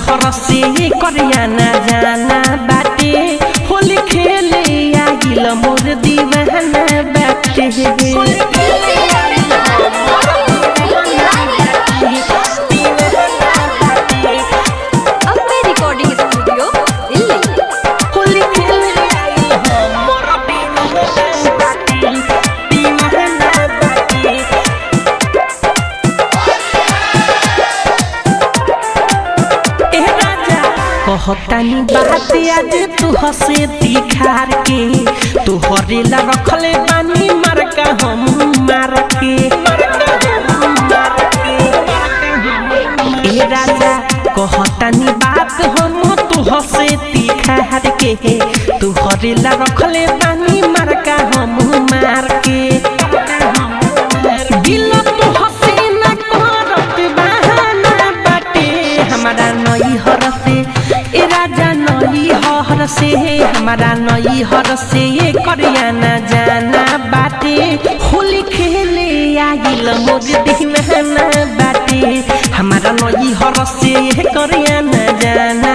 हर से करिया ना जाना। कहतानी बात आज तू हसे दिखार के तू हरेला रखले बानी मरका हम मार के ए राजा कहतानी बात हम तू हसे दिखार के तू हरेला रखले से हमारा नई हर से ये करिया ना जाना बाटे। होली खेले आइल मोर दीवाना बाटे। हमारा नई हर से ये करिया ना जाना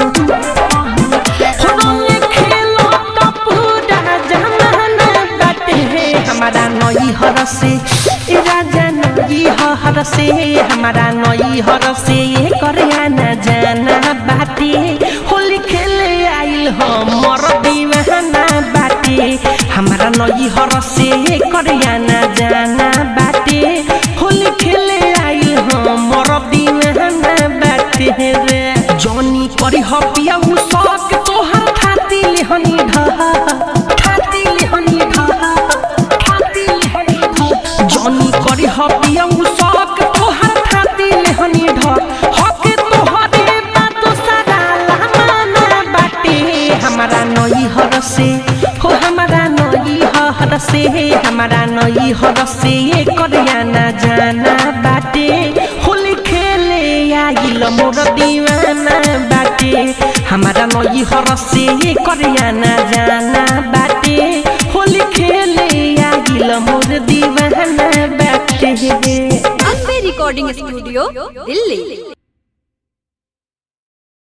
हर से राजा नई हर से हमारा नई हर से ये करया जाना बाटे होली खेले आइल हमर दीवाना बाटे हमारा नई हर से ये करया जाना बाटे होली खेले आइल हमर दीवाना बाटे रे जॉनी करी हपिया उ शौक तोहर खाती लेहनी ढा से हो हमारा नई हर से हमारा नई जाना बाटे। होली खेले आइल मोर दीवाना बाटे। हमारा नई हर से ये करिया ना जाना बाटे। होली खेले आइल मोर दीवाना ರೆಕಾರ್ಡಿಂಗ್ ಸ್ಟುಡಿಯೋ ದಿಲ್ಲಿ